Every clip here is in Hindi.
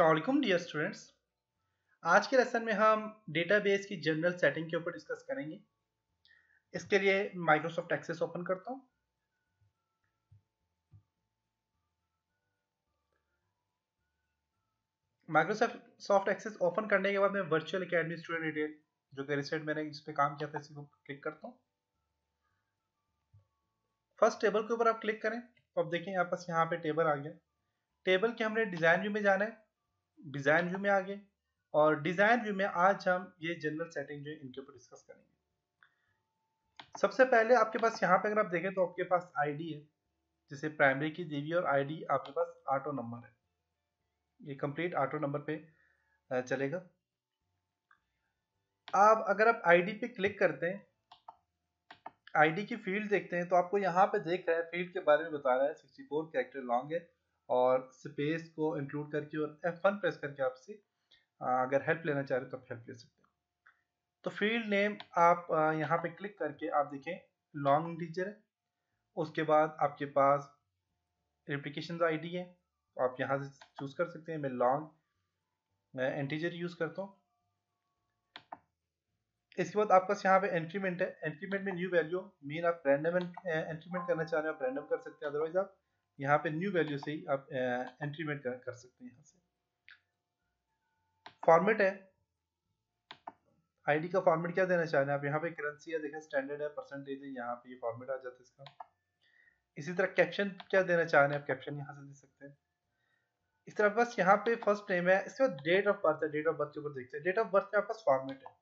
वालेकुम डियर स्टूडेंट्स आज के लेसन में हम डेटाबेस की जनरल सेटिंग के ऊपर डिस्कस करेंगे। इसके लिए माइक्रोसॉफ्ट एक्सेस ओपन करता हूँ। माइक्रोसॉफ्ट सॉफ्ट एक्सेस ओपन करने के बाद मैं वर्चुअल अकेडमी स्टूडेंट डिटेल जो कि रिसेंट मैंने इस पर काम किया था, इसी को क्लिक करता हूँ। फ़र्स्ट टेबल के ऊपर आप क्लिक करें। तो आप देखें यहाँ यहाँ पे टेबल आ गया। टेबल के हमने डिज़ाइन व्यू में जाना है। डिज़ाइन व्यू में आ गए और डिज़ाइन व्यू में आज हम ये जनरल सेटिंग जो है इनके ऊपर डिस्कस करेंगे। सबसे पहले आपके पास यहाँ पे अगर आप देखें तो आपके पास आईडी है, जैसे प्राइमरी की दी और आईडी आपके पास ऑटो नंबर है। ये कंप्लीट ऑटो नंबर पे चलेगा। आप अगर आप आईडी पे क्लिक करते हैं आईडी की फ़ील्ड देखते हैं तो आपको यहाँ पे देख रहा है फ़ील्ड के बारे में बता रहा है 64 कैरेक्टर लॉन्ग है। और स्पेस को इंक्लूड करके और F1 प्रेस करके आपसे अगर हेल्प लेना चाह रहे तो आप हेल्प ले सकते हैं। तो फ़ील्ड नेम आप यहाँ पे क्लिक करके आप देखें लॉन्ग इंटीजर है। उसके बाद आपके पास रिप्लिकेशन आईडी है। तो आप यहाँ से चूज़ कर सकते हैं, मैं लॉन्ग इंटीजर यूज़ करता हूँ। इसके बाद आपके पास यहाँ पे इंक्रीमेंट है। इंक्रीमेंट में न्यू वैल्यू मीन आप रैंडम इंक्रीमेंट करना चाह रहे हो, आप रैंडम कर सकते हैं अदरवाइज़ आप यहाँ पे न्यू वैल्यू से ही आप एंट्रीमेंट कर, कर सकते हैं यहाँ से। फॉर्मेट है। आईडी का फॉर्मेट क्या देना चाह रहे हैं आप? यहाँ पे करेंसी है देखें स्टैंडर्ड है परसेंटेज है यहाँ पे ये फॉर्मेट आ जाता है इसका। इसी तरह कैप्शन क्या देना चाह रहे हैं आप? कैप्शन यहाँ से दे सकते हैं। इस तरह बस यहाँ पे फ़र्स्ट नेम है इसके बाद डेट ऑफ़ बर्थ है डेट ऑफ़ बर्थ के ऊपर देखते हैं। डेट ऑफ़ बर्थ में आपका फॉर्मेट है।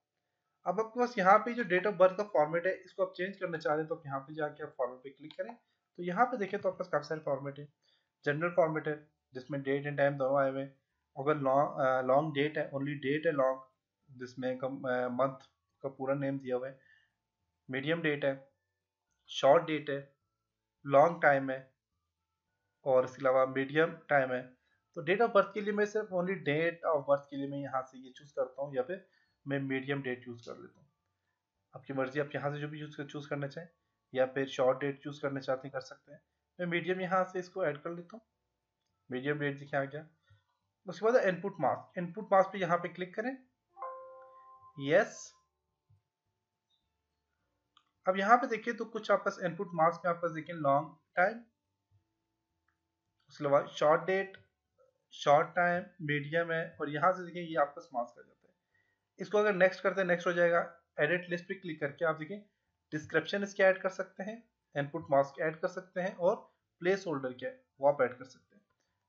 अब आपके पास यहाँ पे जो डेट ऑफ़ बर्थ का फॉर्मेट है इसको आप चेंज करना चाह रहे हैं तो आप यहाँ पे जाके आप फॉर्मेट पे क्लिक करें। तो यहाँ पे देखें तो आपके पास काफ़ी सारे फॉर्मेट है। जनरल फॉर्मेट है, जिसमें डेट एंड टाइम दोनों आए हुए अगर लॉन्ग लॉन्ग डेट है ओनली डेट है लॉन्ग जिसमें मंथ का पूरा नेम दिया हुआ है। मीडियम डेट है शॉर्ट डेट है लॉन्ग टाइम है, और इसके अलावा मीडियम टाइम है। तो डेट ऑफ़ बर्थ के लिए मैं सिर्फ़ ओनली डेट ऑफ़ बर्थ के लिए मैं यहाँ से ये चूज़ करता हूँ, या फिर मैं मीडियम डेट यूज़ कर लेता हूँ। आपकी मर्ज़ी, आप यहाँ से जो भी यूज़ चूज़ करना चाहें। या फिर शॉर्ट डेट चूज़ करना चाहते हैं, कर सकते हैं। मैं मीडियम यहाँ से इसको ऐड कर लेता हूँ। मीडियम डेट दिखे आ गया उसके बाद इनपुट मास्क इनपुट मास्क पे यहाँ पे क्लिक करें। यस अब यहाँ पे देखिए तो कुछ आपस इनपुट मास्क में आपस देखिए लॉन्ग टाइम उसके बाद short date short time medium है, और यहाँ से देखिए ये आपका मास्क आ जाता है। इसको अगर नेक्स्ट करते हैं नेक्स्ट हो जाएगा। एडिट लिस्ट पे क्लिक करके आप देखिए डिस्क्रिप्शन इसके ऐड कर सकते हैं इनपुट मास्क ऐड कर सकते हैं और प्लेस होल्डर क्या है वो आप ऐड कर सकते हैं।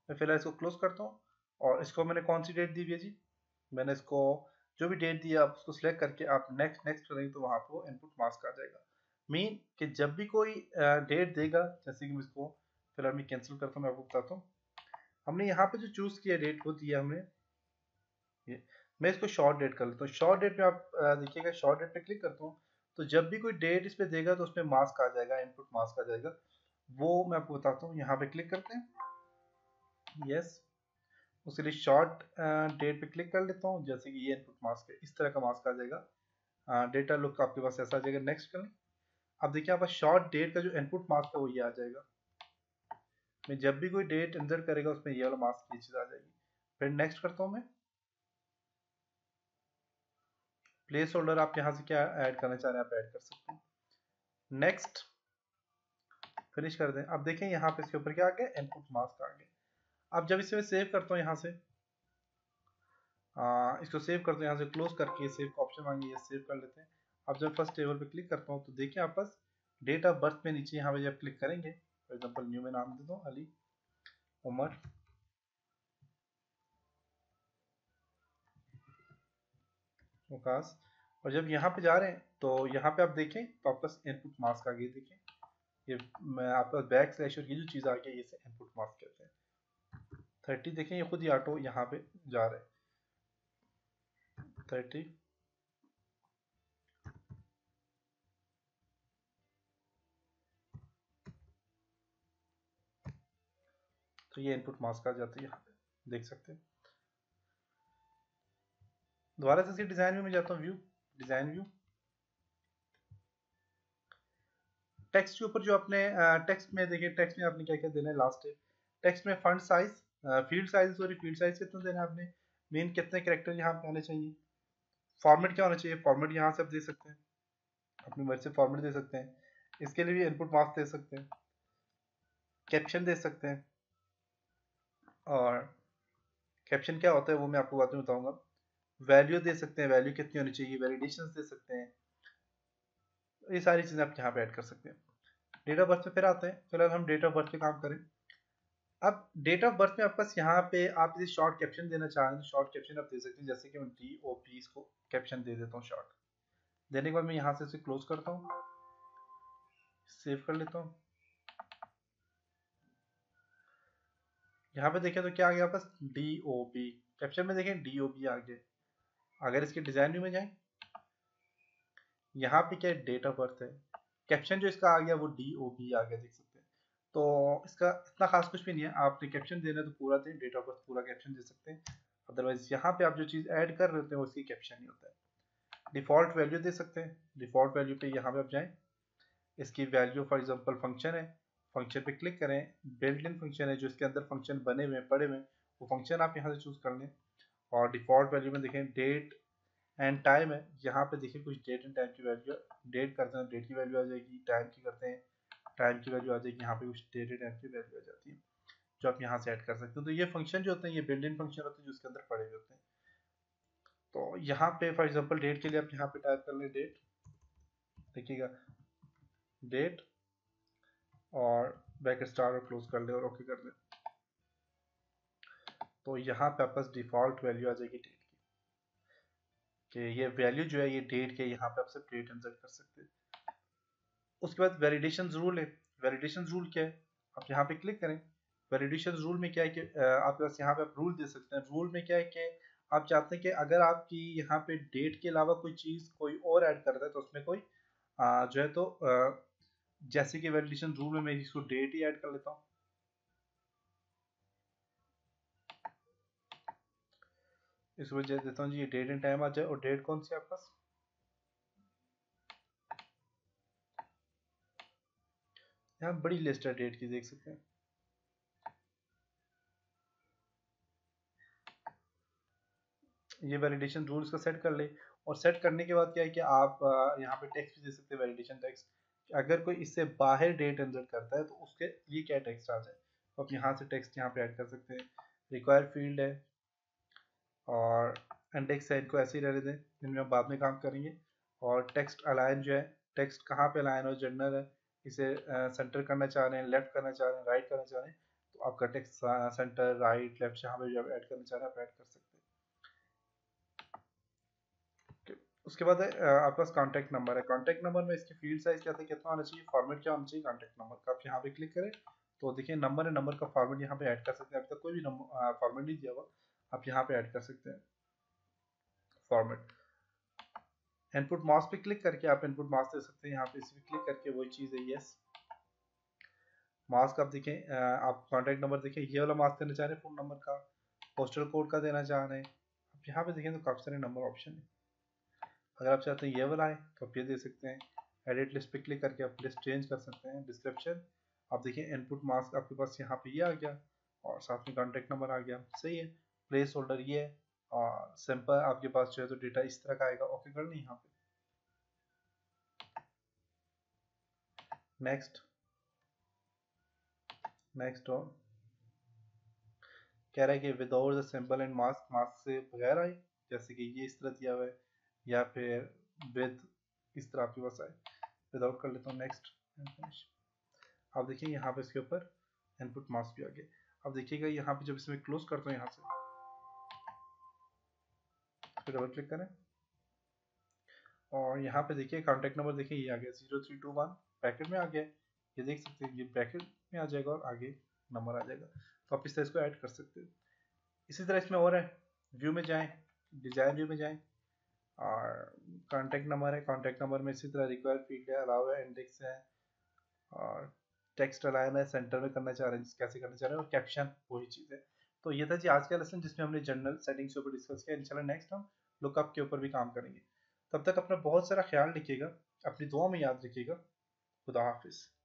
मैं फ़िलहाल इसको क्लोज करता हूँ और इसको मैंने कौन सी डेट दी है जी? मैंने इसको जो भी डेट दी है आप उसको सिलेक्ट करके आप नेक्स्ट नेक्स्ट करेंगे तो वहाँ पर इनपुट मास्क आ जाएगा। मीन कि जब भी कोई डेट देगा, जैसे कि मैं इसको फ़िलहाल मैं कैंसिल करता हूँ, मैं आपको बताता हूँ। हमने यहाँ पे जो चूज़ किया डेट वो दिया हमने। ये, मैं इसको शॉर्ट डेट कर लेता हूँ। शॉर्ट डेट में आप देखिएगा शॉर्ट डेट पे क्लिक करता हूँ। तो जब भी कोई डेट इस पे देगा तो उसमें मास्क आ जाएगा इनपुट मास्क आ जाएगा। वो मैं आपको बताता हूँ, यहाँ पे क्लिक करते हैं। यस उसके लिए शॉर्ट डेट पे क्लिक कर लेता हूँ, जैसे कि ये इनपुट मास्क है, इस तरह का मास्क आ जाएगा। डेटा लुक आपके पास ऐसा आ जाएगा नेक्स्ट करें। अब देखिए आप शॉर्ट डेट का जो इनपुट मास्क है, वो ये आ जाएगा। मैं जब भी कोई डेट इंसर्ट करेगा उसमें ये वाला मास्क ये चीज़ आ जाएगी। फिर नेक्स्ट करता हूँ मैं। प्लेस होल्डर आप यहाँ से क्या ऐड करना चाह रहे हैं आप ऐड कर सकते हैं। नेक्स्ट फिनिश कर दें। अब देखें यहाँ पे इसके ऊपर क्या आ गया इनपुट मास्क आ गया। अब जब इसे मैं सेव करता हूँ यहाँ से आ, इसको सेव करते हैं यहाँ से क्लोज करके सेव का ऑप्शन मांगे ये सेव कर लेते हैं। अब जब फ़र्स्ट टेबल पे क्लिक करता हूँ तो देखिए आप बस डेट ऑफ़ बर्थ में नीचे यहाँ पे जब क्लिक करेंगे फॉर एग्ज़ाम्पल न्यू में नाम दे दो अली उमर वकास और जब यहाँ पे जा रहे हैं तो यहाँ पे आप देखें तो आपका इनपुट मास्क आ गया देखें। ये मैं आपका बैक स्लैश और ये जो चीज़ आ गई इसे इनपुट मास्क कहते हैं। थर्टी देखें, ये खुद ही ऑटो यहाँ पे जा रहे है। थर्टी तो ये इनपुट मास्क आ जाता है यहाँ पे, देख सकते हैं। दोबारा से इसके डिज़ाइन व्यू में जाता हूँ व्यू डिज़ाइन व्यू टेक्स्ट के ऊपर जो अपने टेक्स्ट में देखिए टेक्स्ट में आपने क्या क्या देना है लास्ट टेक्स्ट में font size field size sorry field size कितना देना है आपने? मेन कितने करेक्टर यहाँ पे आने चाहिए? फॉर्मेट क्या होना चाहिए? फॉर्मेट यहाँ से आप दे सकते हैं. अपनी मर्ज़ी से फॉर्मेट दे सकते हैं. इसके लिए भी इनपुट मार्क्स दे सकते हैं. कैप्शन दे सकते हैं. और कैप्शन क्या होता है वो मैं आपको बाद में बताऊँगा. वैल्यू दे सकते हैं वैल्यू कितनी होनी चाहिए वैलिडेशन दे सकते हैं। ये सारी चीज़ें आप यहाँ पे ऐड कर सकते हैं। डेट ऑफ़ बर्थ पे फिर आते हैं। फ़िलहाल हम डेट ऑफ़ बर्थ पे काम करें। अब डेट ऑफ़ बर्थ में आपके पास यहाँ पे आप इसे शॉर्ट कैप्शन देना चाह रहे हैं शॉर्ट कैप्शन आप दे सकते हैं। जैसे कि मैं डी ओ पी इसको कैप्शन दे देता हूँ शॉर्ट देने के बाद मैं यहाँ से इसे क्लोज करता हूँ। सेव कर लेता हूँ। यहाँ पे देखें तो क्या आ गया आपका डी ओ पी कैप्शन में देखें डी ओ पी आ गया अगर इसके डिज़ाइन में जाए, यहाँ पे क्या डेट ऑफ़ बर्थ है। कैप्शन जो इसका आ गया, वो डी ओ बी आ गया, देख सकते हैं। तो इसका इतना खास कुछ भी नहीं है। आपने कैप्शन देना तो पूरा दें डेट ऑफ़ बर्थ पूरा कैप्शन दे सकते हैं। अदरवाइज़ यहाँ पे आप जो चीज़ ऐड कर रहे होते हैं, उसकी कैप्शन ही होता है। डिफ़ॉल्ट वैल्यू दे सकते हैं। डिफ़ॉल्ट वैल्यू पे यहाँ पे आप जाएँ। इसकी वैल्यू फॉर एग्जांपल फ़ंक्शन है। फ़ंक्शन पे क्लिक करें। बिल्ट इन फ़ंक्शन है, जो इसके अंदर फ़ंक्शन बने हुए पड़े हुए वो फ़ंक्शन आप यहाँ से चूज़ कर लें। और डिफ़ॉल्ट वैल्यू में देखें डेट एंड टाइम है। यहाँ पे देखिए कुछ डेट एंड टाइम की वैल्यू डेट करते हैं डेट की वैल्यू आ जाएगी टाइम की करते हैं टाइम की वैल्यू आ जाएगी। यहाँ पे कुछ डेट एंड टाइम की वैल्यू आ जाती है, जो आप यहाँ से ऐड कर सकते हो। तो ये फ़ंक्शन जो होते हैं, ये बिल्ड इन फ़ंक्शन होते हैं, जो उसके अंदर पड़े हुए होते हैं। तो यहाँ पे फॉर एग्ज़ाम्पल डेट के लिए आप यहाँ पे टाइप कर लें डेट देखिएगा डेट और बैक स्टार और क्लोज कर लें और ओके कर ले तो यहाँ पे आपस डिफ़ॉल्ट वैल्यू आ जाएगी डेट कि। ये वैल्यू जो है, ये डेट के यहाँ पे आप सिर्फ़ डेट इंसर्ट कर सकते हैं। उसके बाद वैलिडेशन रूल है। वैलिडेशन रूल क्या है? आप यहाँ पे क्लिक करें। वैलिडेशन रूल में क्या है कि आपके पास यहाँ पे आप रूल दे सकते हैं। रूल में क्या है कि आप चाहते हैं कि अगर आपकी यहाँ पे डेट के अलावा कोई चीज़ कोई और ऐड करता है तो उसमें कोई जो है तो जैसे कि वैलिडेशन रूल में मैं इसको डेट ही ऐड कर लेता हूँ। इस वजह देता हूँ जी, ये डेट एंड टाइम आ जाए। और डेट कौन सी आपके पास? यहाँ बड़ी लिस्ट है डेट की, देख सकते हैं। ये वैलिडेशन रूल्स का सेट कर ले। और सेट करने के बाद क्या है कि आप यहाँ पे टेक्स्ट भी दे सकते हैं वैलिडेशन टेक्स्ट अगर कोई इससे बाहर डेट इंसर्ट करता है तो उसके लिए क्या टेक्स्ट आ जाए? तो आप यहाँ से टेक्स्ट यहाँ पे ऐड कर सकते हैं। रिक्वायर फ़ील्ड है। और इंडेक्स है इनको ऐसे ही रहने दें, जिनमें हम बाद में काम करेंगे। और टेक्स्ट अलाइन जो है टेक्स्ट कहाँ पे अलाइन हो जनरल है, इसे सेंटर करना चाह रहे हैं लेफ़्ट करना चाह रहे हैं राइट करना चाह रहे हैं तो आपका टेक्स्ट सेंटर राइट लेफ़्ट जहाँ पे जो ऐड करना चाह रहे हैं, आप ऐड कर सकते हैं। उसके बाद है आपके पास कॉन्टैक्ट नंबर है। कॉन्टैक्ट नंबर में इसकी फ़ील्ड साइज़ क्या था, कितना आना चाहिए फॉर्मेट क्या होना चाहिए कॉन्टैक्ट नंबर का आप यहाँ पे क्लिक करें तो देखिए नंबर है नंबर का फॉर्मेट यहाँ पे ऐड कर सकते हैं। अभी तक कोई भी नंबर फॉर्मेट नहीं दिया हुआ। आप यहाँ पे ऐड कर सकते हैं। फॉर्मेट इनपुट मास्क पे क्लिक करके आप इनपुट मास्क दे सकते हैं। यहाँ पे इस पर क्लिक करके वही चीज़ है यस मास्क आप देखें आप कॉन्टैक्ट नंबर देखें। ये वाला मास्क देना चाह रहे हैं फ़ोन नंबर का। पोस्टल कोड का देना चाह रहे हैं। आप यहाँ पे देखें तो काफ़ी सारे नंबर ऑप्शन है। अगर आप चाहते हैं ये वाला है तो आप ये दे सकते हैं। एडिट लिस्ट पे क्लिक करके आप लिस्ट चेंज कर सकते हैं। डिस्क्रिप्शन आप देखिए इनपुट मास्क आपके पास यहाँ पे ये आ गया और साथ में कॉन्टैक्ट नंबर आ गया। सही है। प्लेस होल्डर ये है, और सिंपल आपके पास जो है तो डेटा इस तरह का आएगा। ओके कर ली यहाँ पे। नेक्स्ट नेक्स्ट और कह रहा है कि without the symbol and mask mask से बगैर आए, जैसे कि ये इस तरह दिया हुआ है, या फिर विद इस तरह आपके पास आए। विदाउट कर लेता हूँ नेक्स्ट आप देखिए यहाँ पे इसके ऊपर इनपुट मास्क भी आ गया। अब देखिएगा यहाँ पे जब इसमें क्लोज करता हूँ यहाँ से पे डबल क्लिक करें। और यहाँ पे देखिए कॉन्टैक्ट नंबर देखिए, ये आ गया zero three two one packet में आ गया। ये देख सकते हैं ये पैकेट में आ जाएगा और आगे नंबर आ जाएगा। तो आप इस तरह इसको ऐड कर सकते हैं। इसी तरह इसमें और है। व्यू में जाएँ डिज़ाइन व्यू में जाएँ। और कॉन्टैक्ट नंबर है। कॉन्टैक्ट नंबर में इसी तरह रिक्वायर फ़ील्ड है अलाउ है इंडेक्स है। और टेक्स्ट अलाइन है सेंटर में करना चाह रहे हैं, कैसे करना चाह रहे हैं, और कैप्शन वही चीज़ है। तो ये था जी आज का लेसन जिसमें हमने जनरल सेटिंग्स के ऊपर डिस्कस किया। इंशाल्लाह नेक्स्ट हम लुकअप के ऊपर भी काम करेंगे। तब तक अपना बहुत सारा ख्याल रखिएगा, अपनी दुआ में याद रखिएगा। खुदा हाफिज़।